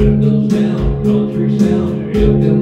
windows down, country sound, if them